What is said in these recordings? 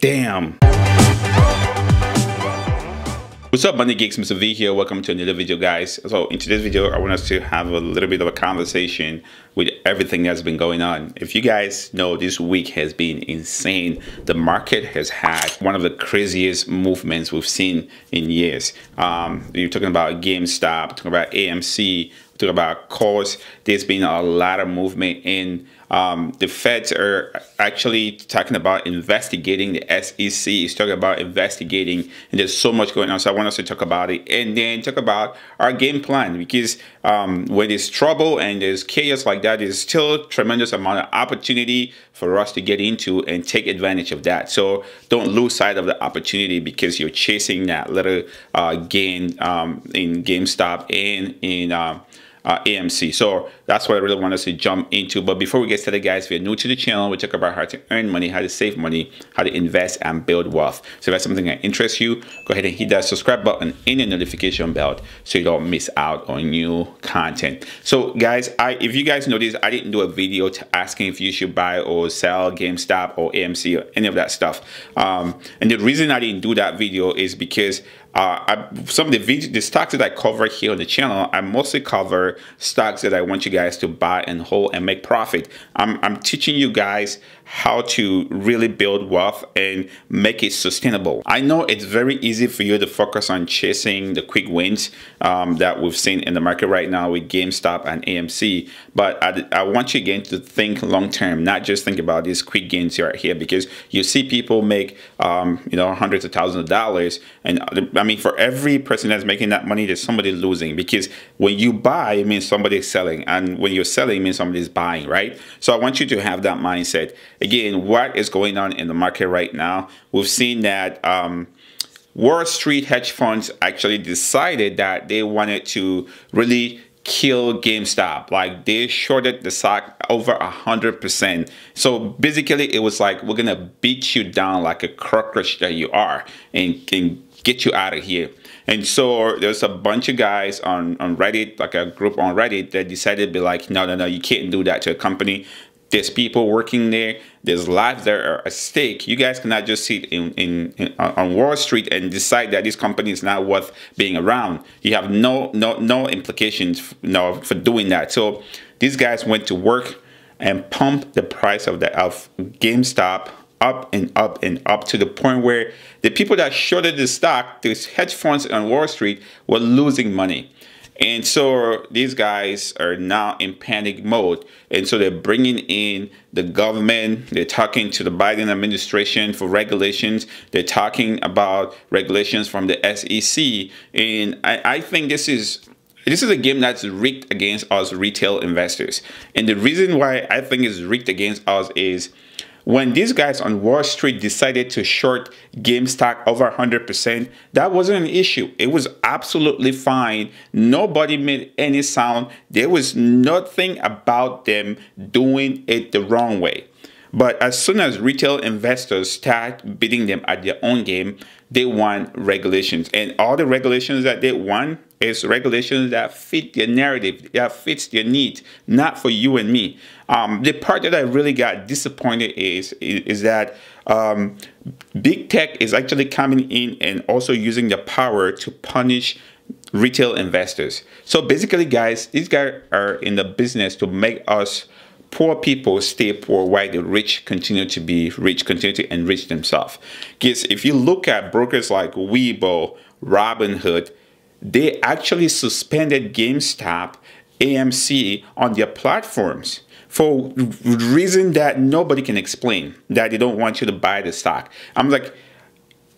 Damn. What's up, Money Geeks? Mr. V here. Welcome to another video, guys. So in today's video, I want us to have a little bit of a conversation with everything that's been going on. If you guys know, this week has been insane. The market has had one of the craziest movements we've seen in years. Um, you're talking about GameStop, talking about AMC, talking about Koss. There's been a lot of movement in um, the feds are actually talking about investigating the SEC is talking about investigating and there's so much going on. So I want us to talk about it and then talk about our game plan because um, when there's trouble and there's chaos like that there's still tremendous amount of opportunity for us to get into and take advantage of that. So don't lose sight of the opportunity because you're chasing that little uh, gain um, in GameStop and in um, uh, AMC. So that's what I really want us to jump into. But before we get started, guys, if you're new to the channel, we talk about how to earn money, how to save money, how to invest and build wealth. So if that's something that interests you, go ahead and hit that subscribe button and the notification bell so you don't miss out on new content. So guys, I if you guys notice, I didn't do a video to asking if you should buy or sell GameStop or AMC or any of that stuff. Um, and the reason I didn't do that video is because uh, I, some of the the stocks that I cover here on the channel, I mostly cover stocks that I want you guys to buy and hold and make profit. I'm, I'm teaching you guys how to really build wealth and make it sustainable. I know it's very easy for you to focus on chasing the quick wins um, that we've seen in the market right now with GameStop and AMC, but I, I want you again to think long term, not just think about these quick gains right here because you see people make um, you know hundreds of thousands of dollars, and I mean for every person that's making that money, there's somebody losing because when you buy, it means somebody's selling, and when you're selling, it means somebody's buying, right? So I want you to have that mindset again, what is going on in the market right now? We've seen that um, Wall Street hedge funds actually decided that they wanted to really kill GameStop. Like they shorted the stock over a hundred percent. So basically, it was like we're gonna beat you down like a cockroach that you are, and, and get you out of here. And so there's a bunch of guys on, on Reddit, like a group on Reddit, that decided to be like, no, no, no, you can't do that to a company. There's people working there. There's lives that are at stake. You guys cannot just sit in, in, in, on Wall Street and decide that this company is not worth being around. You have no no no implications know, for doing that. So these guys went to work and pumped the price of the of GameStop up and up and up to the point where the people that shorted the stock, these hedge funds on Wall Street, were losing money. And so these guys are now in panic mode. And so they're bringing in the government. They're talking to the Biden administration for regulations. They're talking about regulations from the SEC. And I, I think this is this is a game that's rigged against us retail investors. And the reason why I think it's rigged against us is when these guys on Wall Street decided to short GameStop over 100%, that wasn't an issue. It was absolutely fine. Nobody made any sound. There was nothing about them doing it the wrong way. But as soon as retail investors start beating them at their own game, they want regulations. And all the regulations that they want is regulations that fit their narrative, that fits their needs, not for you and me. Um, the part that I really got disappointed is is that um, big tech is actually coming in and also using the power to punish retail investors. So basically, guys, these guys are in the business to make us poor people stay poor while the rich continue to be rich, continue to enrich themselves. Because if you look at brokers like Webull, Robinhood, they actually suspended GameStop, AMC on their platforms for reason that nobody can explain, that they don't want you to buy the stock. I'm like,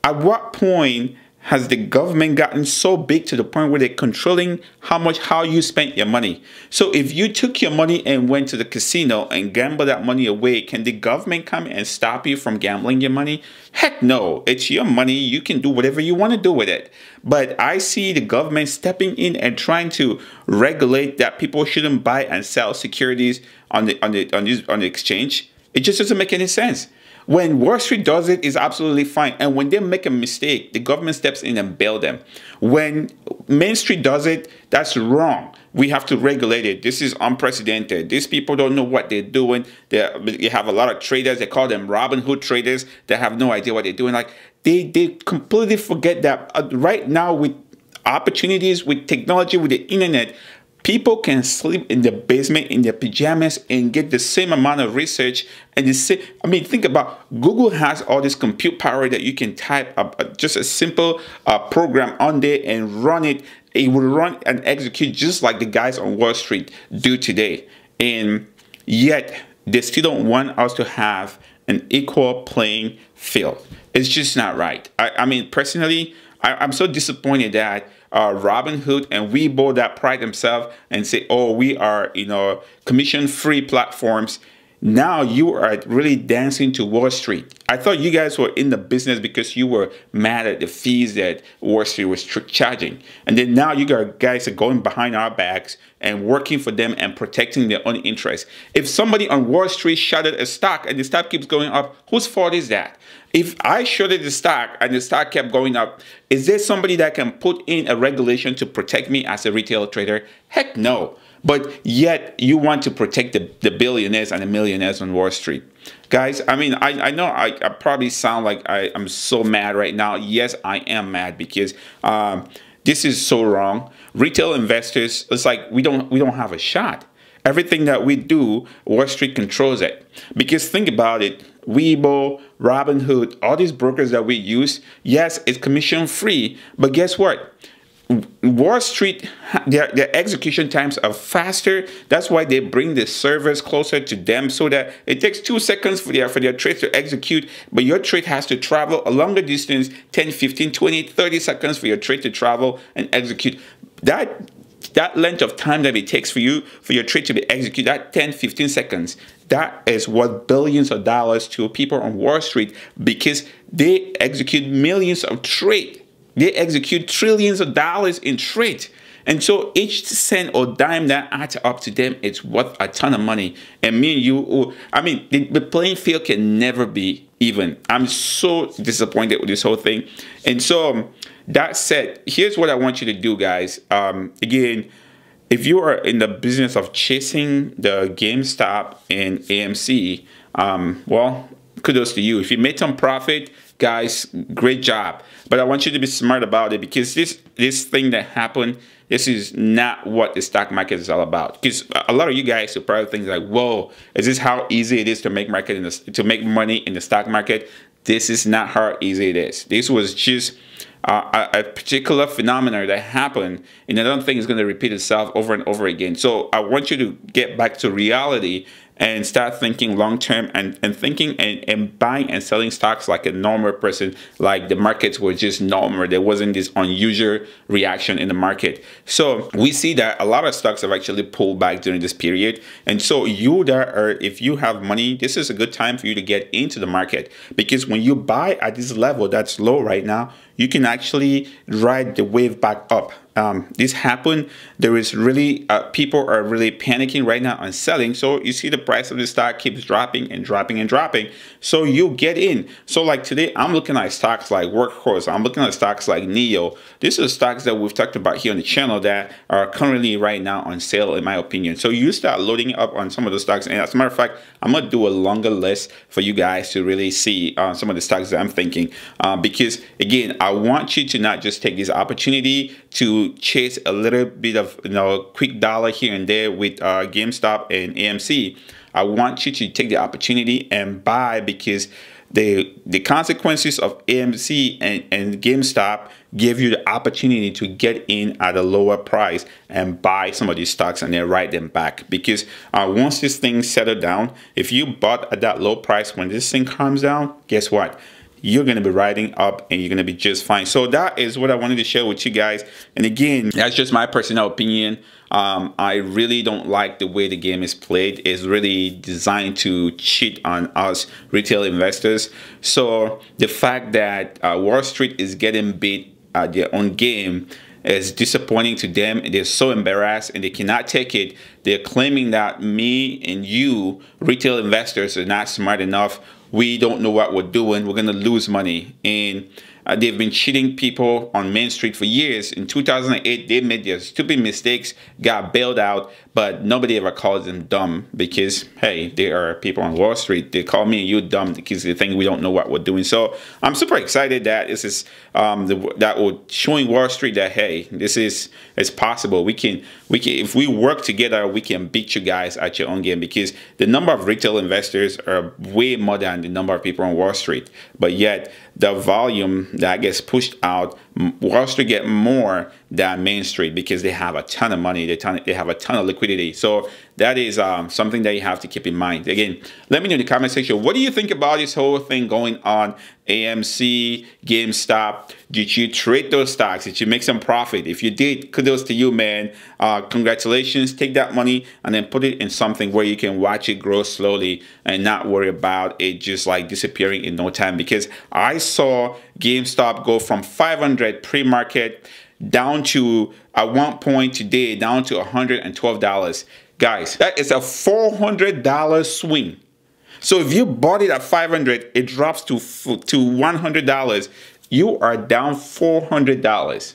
at what point has the government gotten so big to the point where they're controlling how much how you spent your money? So if you took your money and went to the casino and gambled that money away can the government come and stop you from gambling your money? Heck no. It's your money. You can do whatever you want to do with it. But i see the government stepping in and trying to regulate that people shouldn't buy and sell securities on the on the on, this, on the exchange. It just doesn't make any sense when Wall Street does it, is absolutely fine. And when they make a mistake, the government steps in and bail them. When Main Street does it, that's wrong. we have to regulate it. This is unprecedented. These people don't know what they're doing. They you have a lot of traders. They call them Robinhood traders. They have no idea what they're doing. Like they they completely forget that uh, right now with opportunities with technology with the internet people can sleep in the basement in their pajamas and get the same amount of research and the same i mean think about google has all this compute power that you can type up just a simple uh, program on there and run it. It will run and execute just like the guys on wall street do today. And yet they still don't want us to have an equal playing field. It's just not right. I, I mean personally I, i'm so disappointed that uh, Robinhood and Webull that pride themselves and say, oh, we are, you know, commission-free platforms. Now you are really dancing to Wall Street. I thought you guys were in the business because you were mad at the fees that Wall Street was charging. And then now you guys are going behind our backs and working for them and protecting their own interests. If somebody on Wall Street shorted a stock and the stock keeps going up, whose fault is that? If I shorted the stock and the stock kept going up, is there somebody that can put in a regulation to protect me as a retail trader? Heck no. But yet you want to protect the, the billionaires and the millionaires on Wall Street. Guys, I mean, I, I know I, I probably sound like I, am so mad right now. Yes, I am mad because um, this is so wrong. Retail investors, it's like we don't we don't have a shot. Everything that we do, Wall Street controls it. Because think about it, Webull, Robinhood, all these brokers that we use, yes, it's commission free, but guess what? Wall Street, their, their execution times are faster. That's why they bring the servers closer to them so that it takes two seconds for their, for their trades to execute, but your trade has to travel a longer distance, 10, 15, 20, 30 seconds for your trade to travel and execute. That that length of time that it takes for you for your trade to be executed that 10 15 seconds that is worth billions of dollars to people on wall street because they execute millions of trade they execute trillions of dollars in trade and so each cent or dime that adds up to them it's worth a ton of money and me and you i mean the, playing field can never be even i'm so disappointed with this whole thing and so that said, here's what I want you to do, guys. Um, again, if you are in the business of chasing the GameStop and AMC, um, well, kudos to you. If you made some profit, guys, great job. But I want you to be smart about it because this this thing that happened, this is not what the stock market is all about. Because a lot of you guys are probably think like, "Whoa, is this how easy it is to make market in the, to make money in the stock market?" This is not how easy it is. This was just uh, a, a, particular phenomenon that happened, and I don't think it's going to repeat itself over and over again. So I want you to get back to reality and start thinking long term and, and thinking and, and buying and selling stocks like a normal person, like the markets were just normal. There wasn't this unusual reaction in the market. So we see that a lot of stocks have actually pulled back during this period. And so you that are, if you have money, this is a good time for you to get into the market because when you buy at this level that's low right now, you can actually ride the wave back up. Um, this happened. There is really uh, people are really panicking right now on selling. So you see the price of the stock keeps dropping and dropping and dropping. So you get in. So like today, I'm looking at stocks like Workhorse. I'm looking at stocks like NIO. These are stocks that we've talked about here on the channel that are currently right now on sale, in my opinion. So you start loading up on some of the stocks. And as a matter of fact, I'm gonna do a longer list for you guys to really see uh, some of the stocks that I'm thinking. Uh, because again, I want you to not just take this opportunity to chase a little bit of you know quick dollar here and there with uh, GameStop and AMC. I want you to take the opportunity and buy because the the consequences of AMC and, and GameStop give you the opportunity to get in at a lower price and buy some of these stocks and then write them back because uh, once this thing settle down if you bought at that low price when this thing comes down guess what you're going to be riding up and you're going to be just fine. So that is what I wanted to share with you guys. And again, that's just my personal opinion. Um, I really don't like the way the game is played. It's really designed to cheat on us retail investors. So the fact that uh, Wall Street is getting beat at their own game is disappointing to them. They're so embarrassed and they cannot take it. They're claiming that me and you, retail investors, are not smart enough we don't know what we're doing. We're gonna lose money. And uh, they've been cheating people on Main Street for years. In 2008, they made their stupid mistakes, got bailed out, but nobody ever calls them dumb because, hey, they are people on Wall Street. They call me and you dumb because they think we don't know what we're doing. So I'm super excited that this is um, the, that will showing Wall Street that, hey, this is it's possible. We can, we can, if we work together, we can beat you guys at your own game because the number of retail investors are way more than the number of people on Wall Street. But yet the volume that gets pushed out, Wall get more than Main Street because they have a ton of money, they, ton, they have a ton of liquidity. So that is um, something that you have to keep in mind. Again, let me know in the comment section, what do you think about this whole thing going on? AMC, GameStop, did you trade those stocks? Did you make some profit? If you did, kudos to you, man. Uh, congratulations. Take that money and then put it in something where you can watch it grow slowly and not worry about it just like disappearing in no time. Because I saw GameStop go from 500 pre-market down to at one point today down to $112 Guys, that is a $400 swing. So if you bought it at 500, it drops to to $100. You are down $400.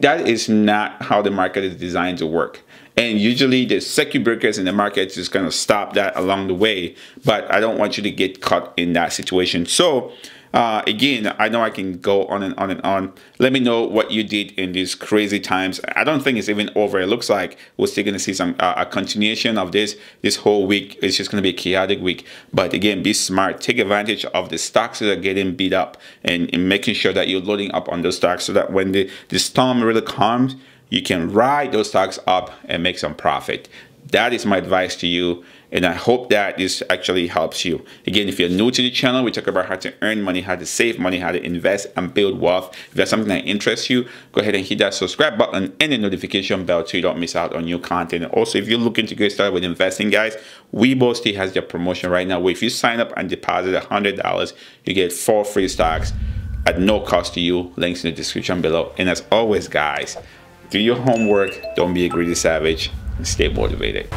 That is not how the market is designed to work. And usually the circuit breakers in the market is going to stop that along the way. But I don't want you to get caught in that situation. So uh, again, I know I can go on and on and on. Let me know what you did in these crazy times. I don't think it's even over. It looks like we're still going to see some uh, a continuation of this this whole week. It's just going to be a chaotic week. But again, be smart. Take advantage of the stocks that are getting beat up and, and making sure that you're loading up on those stocks so that when the, the storm really comes, you can ride those stocks up and make some profit. That is my advice to you and I hope that this actually helps you. Again, if you're new to the channel, we talk about how to earn money, how to save money, how to invest and build wealth. If that's something that interests you, go ahead and hit that subscribe button and the notification bell so you don't miss out on new content. Also, if you're looking to get started with investing, guys, Webull still has their promotion right now where if you sign up and deposit $100, you get four free stocks at no cost to you. Links in the description below. And as always, guys, do your homework, don't be a greedy savage, and stay motivated.